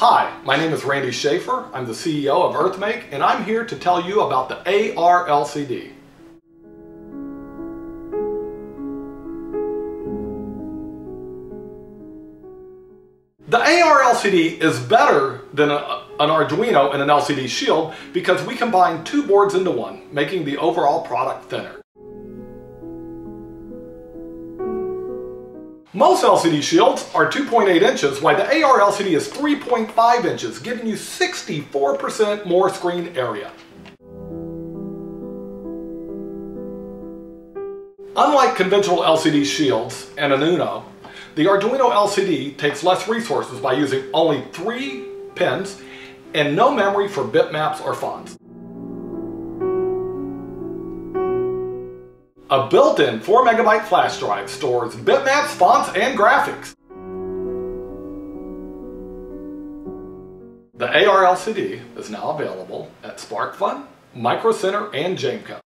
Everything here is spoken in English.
Hi, my name is Randy Schaefer. I'm the CEO of EarthMake, and I'm here to tell you about the AR LCD. The AR LCD is better than a, an Arduino and an LCD Shield because we combine two boards into one, making the overall product thinner. Most LCD shields are 2.8 inches, while the AR LCD is 3.5 inches, giving you 64% more screen area. Unlike conventional LCD shields and an Uno, the Arduino LCD takes less resources by using only three pins and no memory for bitmaps or fonts. A built-in 4 megabyte flash drive stores bitmaps, fonts, and graphics. The AR LCD is now available at SparkFun, Micro Center, and Jameco.